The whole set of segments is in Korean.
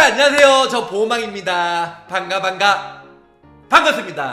자, 안녕하세요. 저 보호망입니다. 반가, 반가. 반갑습니다.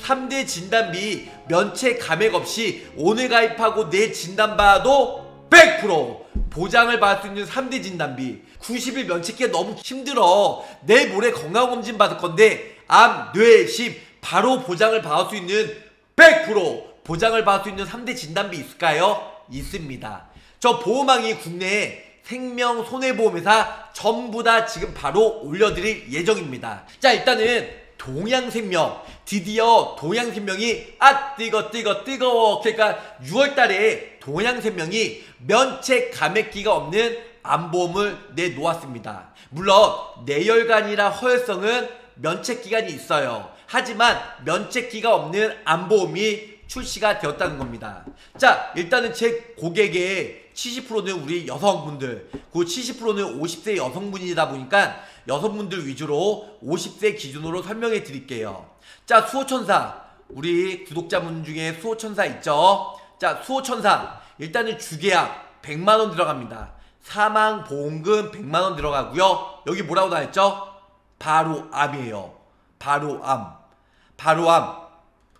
3대 진단비 면책 감액 없이 오늘 가입하고 내 진단 봐도 100% 보장을 받을 수 있는 3대 진단비 90일 면책기가 너무 힘들어 내일 모레 건강검진 받을 건데 암, 뇌, 심 바로 보장을 받을 수 있는 100% 보장을 받을 수 있는 3대 진단비 있을까요? 있습니다 저 보호망이 국내에 생명 손해보험회사 전부 다 지금 바로 올려드릴 예정입니다. 자 일단은 동양생명. 드디어 동양생명이 아 뜨거 뜨거 뜨거워 그러니까 6월달에 동양생명이 면책 감액기가 없는 암보험을 내놓았습니다. 물론 뇌혈관이라 허혈성은 면책기간이 있어요. 하지만 면책기가 없는 암보험이 출시가 되었다는 겁니다. 자 일단은 제 고객의 70%는 우리 여성분들 그 70%는 50세 여성분이다 보니까 여성분들 위주로 50세 기준으로 설명해 드릴게요. 자 수호천사. 우리 구독자분 중에 수호천사 있죠? 자 수호천사. 일단은 주계약 100만원 들어갑니다. 사망보험금 100만원 들어가고요. 여기 뭐라고 나왔죠? 바로 암이에요. 바로 암. 바로 암.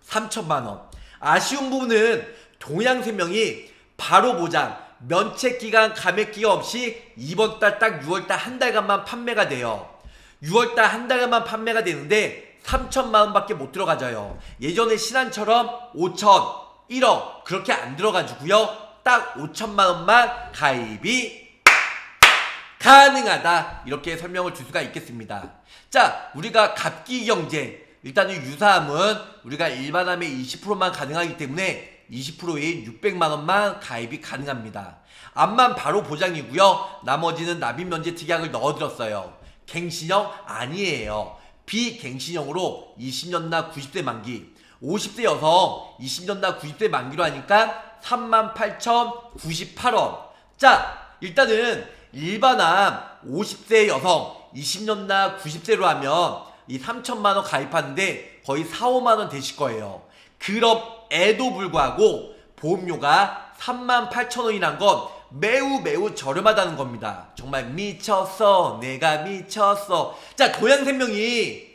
3천만원 아쉬운 부분은 동양생명이 바로 보장 면책기간 감액기가 없이 이번 달 딱 6월달 한 달간만 판매가 돼요. 6월달 한 달간만 판매가 되는데 3천만원밖에 못 들어가져요. 예전에 신한처럼 5천 1억 그렇게 안 들어가지고요. 딱 5천만원만 가입이 가능하다. 이렇게 설명을 줄 수가 있겠습니다. 자 우리가 갑기경제 일단은 유사함은 우리가 일반암의 20%만 가능하기 때문에 20%인 600만원만 가입이 가능합니다. 암만 바로 보장이고요. 나머지는 납입 면제 특약을 넣어드렸어요. 갱신형 아니에요. 비갱신형으로 20년나 90세 만기 50세 여성 20년나 90세 만기로 하니까 38,098원. 자 일단은 일반암 50세 여성 20년나 90세로 하면 이 3천만 원 가입하는데 거의 4, 5만 원 되실 거예요. 그럼에도 불구하고 보험료가 3만 8천 원이란 건 매우 매우 저렴하다는 겁니다. 정말 미쳤어. 내가 미쳤어. 자 도양생명이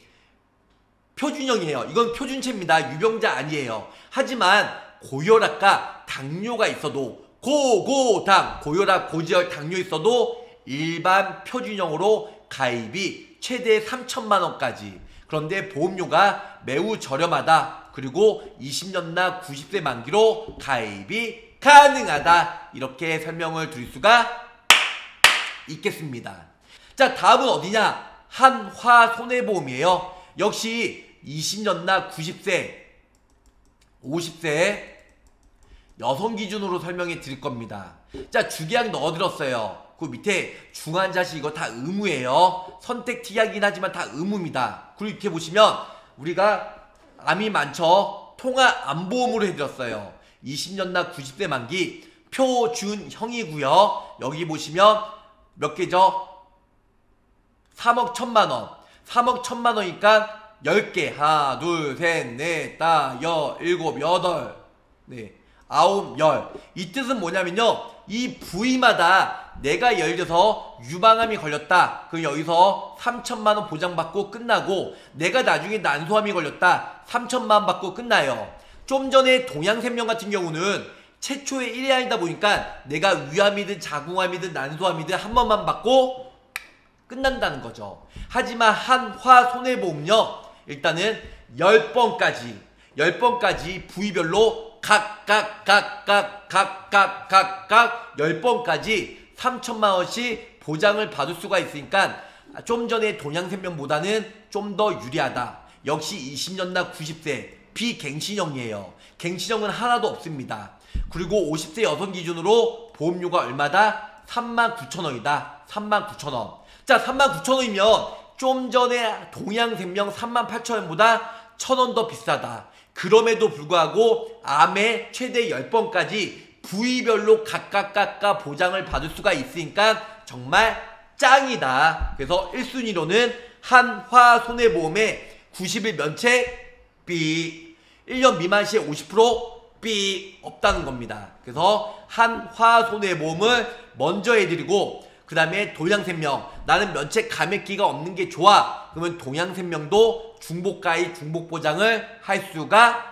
표준형이에요. 이건 표준체입니다. 유병자 아니에요. 하지만 고혈압과 당뇨가 있어도 고고당 고혈압 고지혈 당뇨 있어도 일반 표준형으로 가입이 최대 3천만 원까지. 그런데 보험료가 매우 저렴하다. 그리고 20년나 90세 만기로 가입이 가능하다. 이렇게 설명을 드릴 수가 있겠습니다. 자 다음은 어디냐? 한화 손해보험이에요. 역시 20년나 90세 50세 여성 기준으로 설명해 드릴 겁니다. 자 주계약 넣어드렸어요 그 밑에 중환자실 이거 다 의무예요. 선택 특약이긴 하지만 다 의무입니다. 그리고 이렇게 보시면 우리가 암이 많죠. 통화 암보험으로 해드렸어요. 20년 나 90세 만기 표준형이고요. 여기 보시면 몇 개죠? 3억 1천만원. 3억 1천만원이니까 10개. 하나 둘셋넷 다섯 여 일곱 여덟. 네. 아홉 열 이 뜻은 뭐냐면요. 이 부위마다 내가 들어서 유방암이 걸렸다. 그럼 여기서 3천만 원 보장받고 끝나고 내가 나중에 난소암이 걸렸다. 3천만 원 받고 끝나요. 좀 전에 동양생명 같은 경우는 최초의 1회암이다 보니까 내가 위암이든 자궁암이든 난소암이든 한 번만 받고 끝난다는 거죠. 하지만 한화 손해보험요 일단은 10번까지 10번까지 부위별로 각각 각각 각각 각각 10번까지 3천만 원씩 보장을 받을 수가 있으니까 좀 전에 동양생명보다는 좀 더 유리하다. 역시 20년나 90세 비갱신형이에요. 갱신형은 하나도 없습니다. 그리고 50세 여성 기준으로 보험료가 얼마다? 39,000원이다. 39,000원. 자 39,000원이면 좀 전에 동양생명 38,000원보다 1,000원 더 비싸다. 그럼에도 불구하고 암의 최대 10번까지 부위별로 각각 각각 보장을 받을 수가 있으니까 정말 짱이다. 그래서 1순위로는 한화 손해보험의 90일 면책 삐 1년 미만 시에 50%삐 없다는 겁니다. 그래서 한화 손해보험을 먼저 해드리고 그 다음에 동양생명 나는 면책 감액기가 없는 게 좋아 그러면 동양생명도 중복가입 중복보장을 할 수가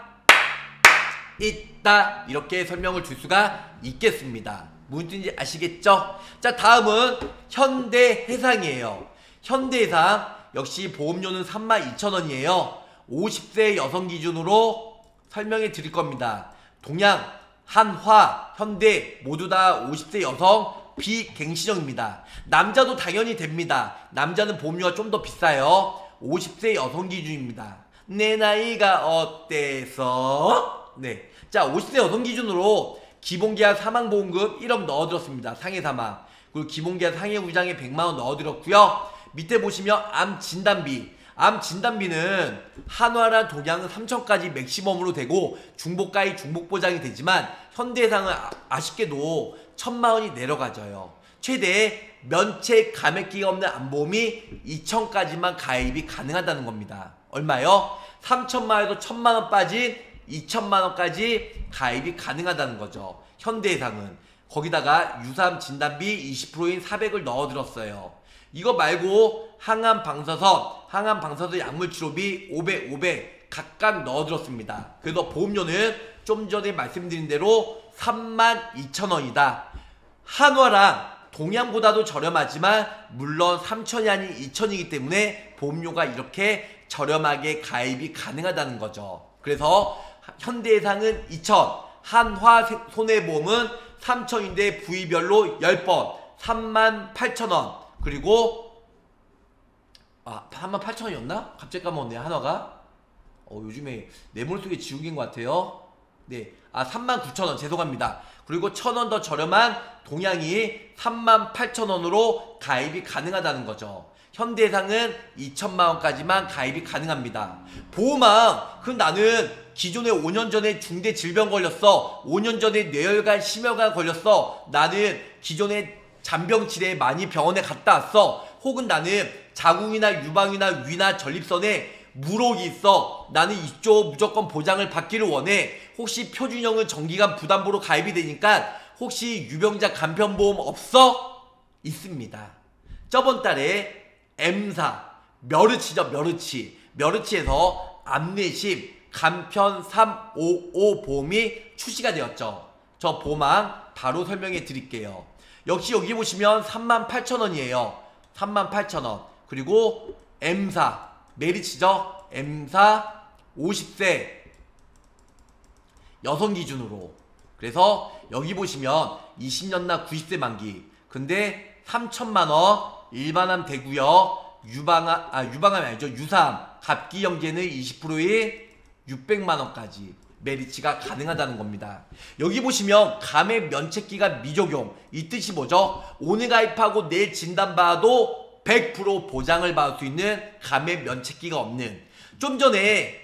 있다. 이렇게 설명을 줄 수가 있겠습니다. 무슨 뜻인지 아시겠죠? 자 다음은 현대해상이에요. 현대해상 역시 보험료는 32,000원이에요. 50세 여성 기준으로 설명해 드릴 겁니다. 동양, 한화, 현대 모두 다 50세 여성 비갱신형입니다. 남자도 당연히 됩니다. 남자는 보험료가 좀 더 비싸요. 50세 여성 기준입니다. 내 나이가 어때서? 네. 자, 50세 여성 기준으로 기본계약 사망보험금 1억 넣어들었습니다. 상해 사망. 그리고 기본계약 상해 부장에 100만원 넣어들었고요. 밑에 보시면 암 진단비. 암 진단비는 한화랑 동양은 3천까지 맥시멈으로 되고 중복가입 중복보장이 되지만 현대해상은 아, 쉽게도 천만원이 내려가져요. 최대 면책 감액기가 없는 암보험이 2천까지만 가입이 가능하다는 겁니다. 얼마요? 3천만원에서 1천만원 빠진 2천만 원까지 가입이 가능하다는 거죠. 현대해상은. 거기다가 유삼 진단비 20%인 400을 넣어들었어요. 이거 말고 항암 방사선, 항암 방사선 약물 치료비 500, 500 각각 넣어들었습니다. 그래서 보험료는 좀 전에 말씀드린 대로 32,000원이다. 한화랑 동양보다도 저렴하지만 물론 3천이 아닌 2천이기 때문에 보험료가 이렇게 저렴하게 가입이 가능하다는 거죠. 그래서 현대해상은 2천, 한화 손해보험은 3천인데 부위별로 10번 3만 8천원. 그리고 아 3만 8천원이었나? 갑자기 까먹었네 한화가. 어 요즘에 내 머릿속에 지우개인 것 같아요. 네 아 3만 9천원. 죄송합니다. 그리고 천원 더 저렴한 동양이 3만 8천원으로 가입이 가능하다는 거죠 현대상은 2천만 원까지만 가입이 가능합니다. 보호망, 그럼 나는 기존에 5년 전에 중대 질병 걸렸어. 5년 전에 뇌혈관, 심혈관 걸렸어. 나는 기존에 잔병 치료에 많이 병원에 갔다 왔어. 혹은 나는 자궁이나 유방이나 위나 전립선에 물혹이 있어. 나는 이쪽 무조건 보장을 받기를 원해. 혹시 표준형은 정기간 부담보로 가입이 되니까 혹시 유병자 간편보험 없어? 있습니다. 저번 달에 M사 멸르치죠 멸르치. 멸르치에서 암내심 간편 355 보험이 출시가 되었죠. 저 보험왕 바로 설명해 드릴게요. 역시 여기 보시면 38,000원이에요. 38,000원. 그리고 M사 메리치죠? M사 50세. 여성 기준으로. 그래서 여기 보시면 20년 나 90세 만기. 근데 3천만원 일반암 되고요. 유방암 아 유방암이 아니죠. 유삼 갑기 형제는 20%의 600만 원까지 메리츠가 가능하다는 겁니다. 여기 보시면 감액 면책기가 미적용 이 뜻이 뭐죠? 오늘 가입하고 내일 진단 받아도 100% 보장을 받을 수 있는 감액 면책기가 없는 좀 전에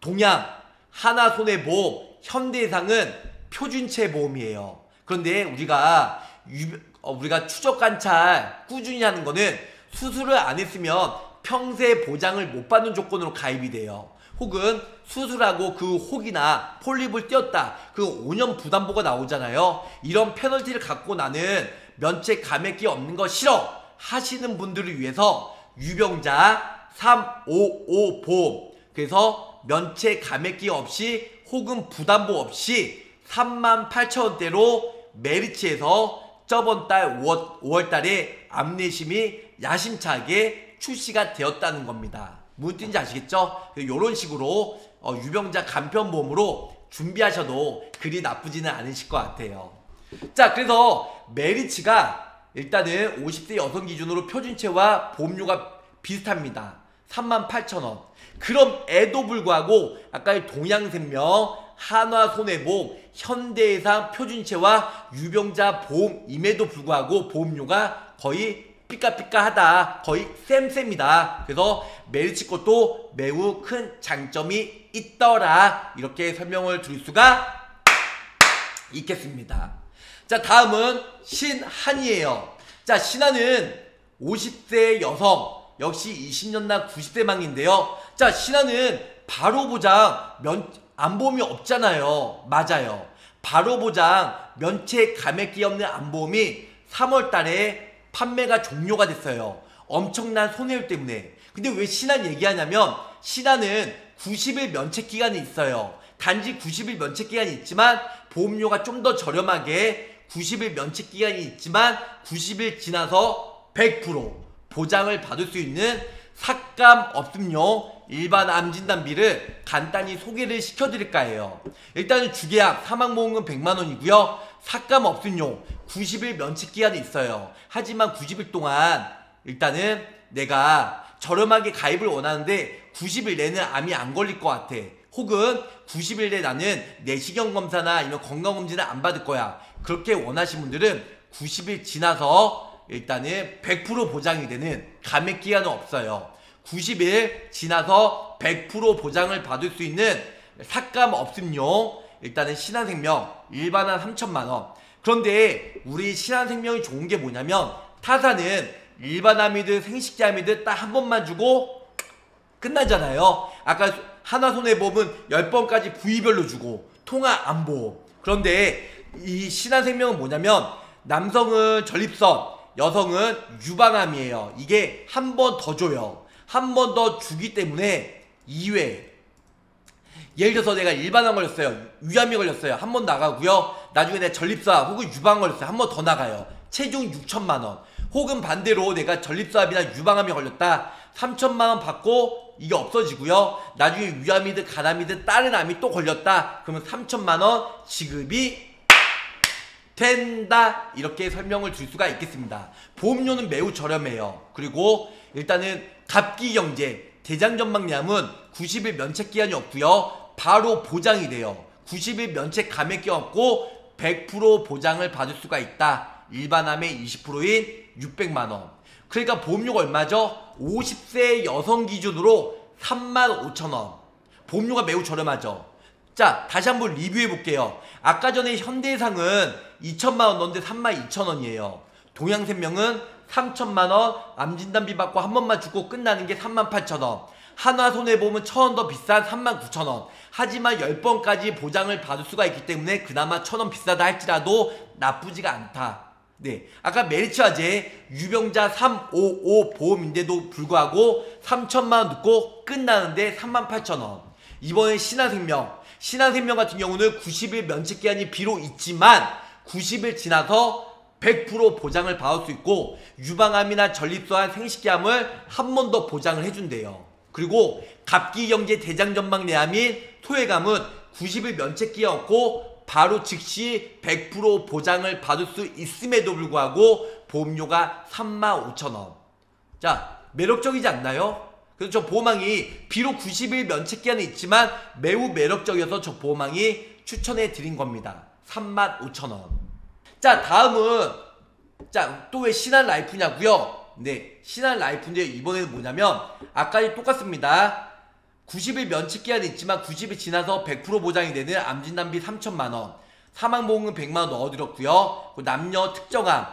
동양 하나손해보험 현대상은 표준체 보험이에요. 그런데 우리가 유, 어, 우리가 추적 관찰 꾸준히 하는 거는 수술을 안 했으면 평생 보장을 못 받는 조건으로 가입이 돼요. 혹은 수술하고 그 혹이나 폴립을 띄었다. 그 5년 부담보가 나오잖아요. 이런 페널티를 갖고 나는 면책 감액기 없는 거 싫어 하시는 분들을 위해서 유병자 355 보험 그래서 면책 감액기 없이 혹은 부담보 없이 3만 8천원대로 메리츠에서 저번 달 5월, 5월 달에 암내심이 야심차게 출시가 되었다는 겁니다. 무슨 뜻인지 아시겠죠? 이런 식으로 어, 유병자 간편보험으로 준비하셔도 그리 나쁘지는 않으실 것 같아요. 자, 그래서 메리츠가 일단은 50세 여성 기준으로 표준체와 보험료가 비슷합니다. 38,000원. 그럼 에도 불구하고 아까 동양생명 한화손해보험, 현대해상 표준체와 유병자 보험임에도 불구하고 보험료가 거의 삐까삐까하다. 거의 쌤쌤이다. 그래서 메리츠 것도 매우 큰 장점이 있더라. 이렇게 설명을 드릴 수가 있겠습니다. 자 다음은 신한이에요. 자 신한은 50세 여성 역시 20년 나 90대 망인데요. 자 신한은 바로 보장 면 안보험이 없잖아요. 맞아요. 바로 보장 면책 감액기 없는 안보험이 3월 달에 판매가 종료가 됐어요. 엄청난 손해율 때문에. 근데 왜 신한 얘기하냐면 신한은 90일 면책 기간이 있어요. 단지 90일 면책 기간이 있지만 보험료가 좀 더 저렴하게 90일 면책 기간이 있지만 90일 지나서 100% 보장을 받을 수 있는 삭감 없음용 일반 암 진단비를 간단히 소개를 시켜드릴까 해요. 일단은 주계약 사망보험금 100만원이고요. 삭감 없음용 90일 면책 기간이 있어요. 하지만 90일 동안 일단은 내가 저렴하게 가입을 원하는데 90일 내는 암이 안 걸릴 것 같아. 혹은 90일 내 나는 내시경 검사나 아니면 건강검진을 안 받을 거야. 그렇게 원하신 분들은 90일 지나서 일단은 100% 보장이 되는 감액 기간은 없어요. 90일 지나서 100% 보장을 받을 수 있는 삭감 없음용 일단은 신한생명 일반한 3천만원. 그런데 우리 신한생명이 좋은 게 뭐냐면 타사는 일반암이든 생식기암이든 딱 한 번만 주고 끝나잖아요. 아까 하나손해보험은 10번까지 부위별로 주고 통화 안보험. 그런데 이 신한생명은 뭐냐면 남성은 전립선 여성은 유방암이에요. 이게 한 번 더 줘요 한 번 더 주기 때문에 2회 예를 들어서 내가 일반암 걸렸어요. 위암이 걸렸어요. 한 번 나가고요. 나중에 내가 전립선암 혹은 유방 걸렸어요. 한 번 더 나가요. 최종 6천만 원. 혹은 반대로 내가 전립선암이나 유방암이 걸렸다. 3천만 원 받고 이게 없어지고요. 나중에 위암이든 간암이든 다른 암이 또 걸렸다. 그러면 3천만 원 지급이 된다. 이렇게 설명을 줄 수가 있겠습니다. 보험료는 매우 저렴해요. 그리고 일단은 갑기경제 대장전망암은 90일 면책 기한이 없고요. 바로 보장이 돼요. 90일 면책 감액기 없고 100% 보장을 받을 수가 있다. 일반암의 20%인 600만원. 그러니까 보험료가 얼마죠? 50세 여성 기준으로 35,000원. 보험료가 매우 저렴하죠. 자 다시 한번 리뷰해 볼게요. 아까 전에 현대상은 2천만원 넣는데 32,000원이에요 동양생명은 3천만 원 암진단비 받고 한 번만 주고 끝나는 게 38,000원. 한화손해보험은 1,000원 더 비싼 39,000원. 하지만 10번까지 보장을 받을 수가 있기 때문에 그나마 1,000원 비싸다 할지라도 나쁘지가 않다. 네, 아까 메리츠화재 유병자 355 보험인데도 불구하고 3천만 원 넣고 끝나는데 38,000원. 이번에 신한생명. 신한생명 같은 경우는 90일 면책기한이 비록 있지만 90일 지나서 100% 보장을 받을 수 있고 유방암이나 전립선암 생식기암을 한 번 더 보장을 해준대요. 그리고 갑기경제 대장전망내암인 소외감은 90일 면책기한 없고 바로 즉시 100% 보장을 받을 수 있음에도 불구하고 보험료가 35,000원. 자, 매력적이지 않나요? 그래서 저 보험왕이 비록 90일 면책기한은 있지만 매우 매력적이어서 저 보험왕이 추천해 드린 겁니다. 35,000원. 자, 다음은 자, 또 왜 신한 라이프냐고요? 네, 신한 라이프인데 이번에는 뭐냐면 아까 똑같습니다. 90일 면책 기한이 있지만 90일 지나서 100% 보장이 되는 암진단비 3천만원. 사망보험금 100만원 넣어드렸고요. 남녀 특정암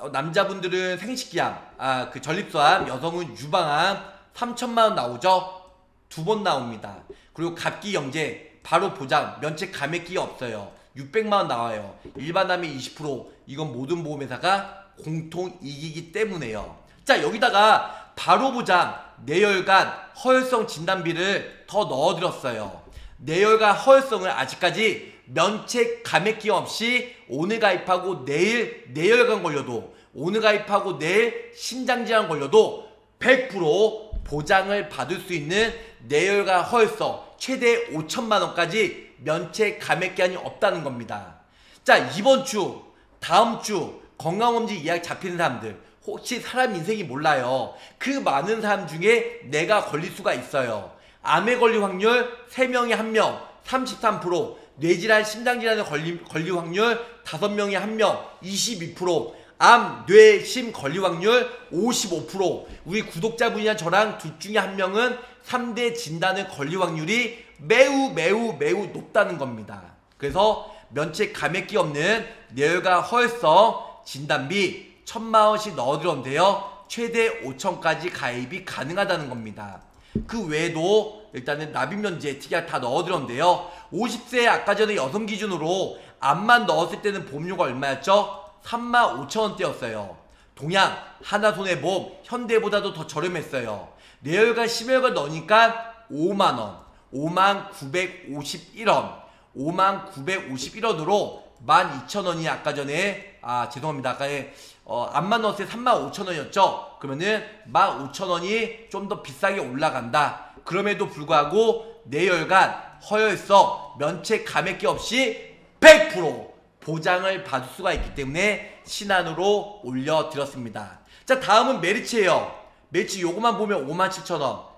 어, 남자분들은 생식기암 아 그 전립선암 여성은 유방암 3천만원 나오죠? 두 번 나옵니다. 그리고 갑기 영재 바로 보장 면책 감액기가 없어요 600만 원 나와요. 일반암이 20% 이건 모든 보험회사가 공통 이기기 때문에요. 자 여기다가 바로 보장 뇌혈관 허혈성 진단비를 더 넣어드렸어요. 뇌혈관 허혈성을 아직까지 면책 감액 기염 없이 오늘 가입하고 내일 뇌혈관 걸려도 오늘 가입하고 내일 심장 질환 걸려도 100% 보장을 받을 수 있는 뇌혈관 허혈성 최대 5천만 원까지 면책 감액 기한이 없다는 겁니다. 자 이번 주 다음 주 건강검진 예약 잡히는 사람들 혹시 사람 인생이 몰라요. 그 많은 사람 중에 내가 걸릴 수가 있어요. 암에 걸릴 확률 3명에 1명 33% 뇌질환 심장질환에 걸릴, 걸릴 확률 5명에 1명 22% 암, 뇌, 심 걸릴 확률 55% 우리 구독자분이나 저랑 둘 중에 한 명은 3대 진단을 걸릴 확률이 매우 매우 매우 높다는 겁니다. 그래서 면책 감액기 없는 뇌혈관 허혈성 진단비 천만 원씩 넣어들었는데요. 최대 5천까지 가입이 가능하다는 겁니다. 그 외에도 일단은 납입면제 특약 다 넣어드렸는데요. 50세 아까 전에 여성 기준으로 암만 넣었을 때는 보험료가 얼마였죠? 35,000원대였어요. 동양, 하나손해보험, 현대보다도 더 저렴했어요. 뇌혈관, 심혈관 넣으니까 5만원, 5만 951원, 5만 951원으로 12,000원이 아까 전에, 아, 죄송합니다. 아까에, 어, 암만 넣었을 때 35,000원이었죠? 그러면은 15,000원이 좀 더 비싸게 올라간다. 그럼에도 불구하고 뇌혈관, 허혈성, 면책, 감액기 없이 100% 보장을 받을 수가 있기 때문에 신안으로 올려드렸습니다. 자 다음은 메리츠예요. 메리츠 요거만 보면 57,000원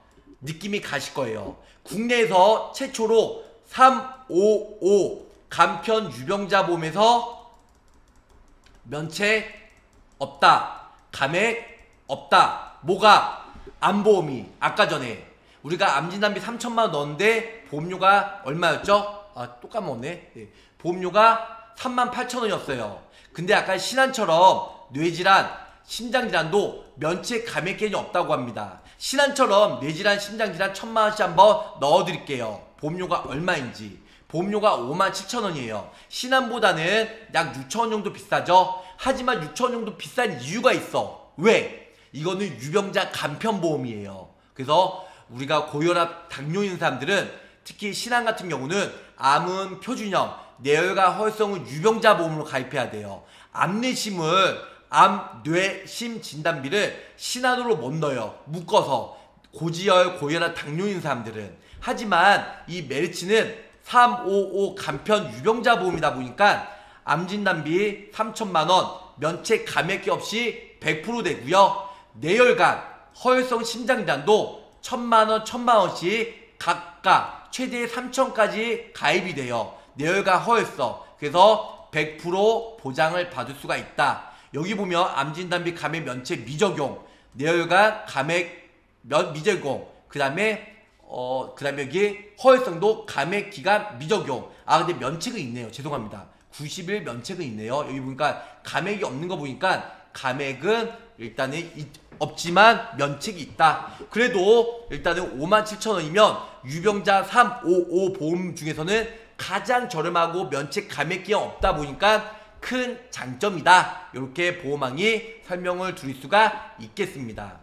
느낌이 가실 거예요. 국내에서 최초로 355 간편 유병자 보험에서 면책 없다. 감액 없다. 뭐가? 암보험이 아까 전에 우리가 암진단비 3천만 원 넣었는데 보험료가 얼마였죠? 아, 또 까먹었네. 네. 보험료가 3만 8천 원이었어요. 근데 아까 신한처럼 뇌질환, 심장질환도 면책 감액견이 없다고 합니다. 신한처럼 뇌질환, 심장질환 천만 원씩 한번 넣어드릴게요. 보험료가 얼마인지. 보험료가 5만 7천 원이에요. 신한보다는 약 6천 원 정도 비싸죠. 하지만 6천 원 정도 비싼 이유가 있어. 왜? 이거는 유병자 간편보험이에요. 그래서 우리가 고혈압, 당뇨 있는 사람들은 특히 신한 같은 경우는 암은 표준형, 뇌혈관 허혈성은 유병자 보험으로 가입해야 돼요. 암뇌심을 암, 뇌, 심 진단비를 신한으로 못 넣어요. 묶어서 고지혈, 고혈압, 당뇨 있는 사람들은 하지만 이 메리츠는 355 간편 유병자 보험이다 보니까 암 진단비 3천만 원, 면책 감액기간 없이 100% 되고요. 뇌혈관, 허혈성 심장질환도 천만 원, 천만 원씩 각각 최대 3천까지 가입이 돼요. 뇌혈관 허혈성. 그래서 100% 보장을 받을 수가 있다. 여기 보면 암진단비 감액 면책 미적용, 뇌혈관 감액 면 미적용, 그 다음에 어, 그 다음에 여기 허혈성도 감액 기간 미적용. 아, 근데 면책은 있네요. 죄송합니다. 90일 면책은 있네요. 여기 보니까 감액이 없는 거 보니까 감액은 일단은 이, 없지만 면책이 있다. 그래도 일단은 57,000원이면 유병자 355 보험 중에서는 가장 저렴하고 면책 감액기형 없다 보니까 큰 장점이다. 이렇게 보험왕이 설명을 드릴 수가 있겠습니다.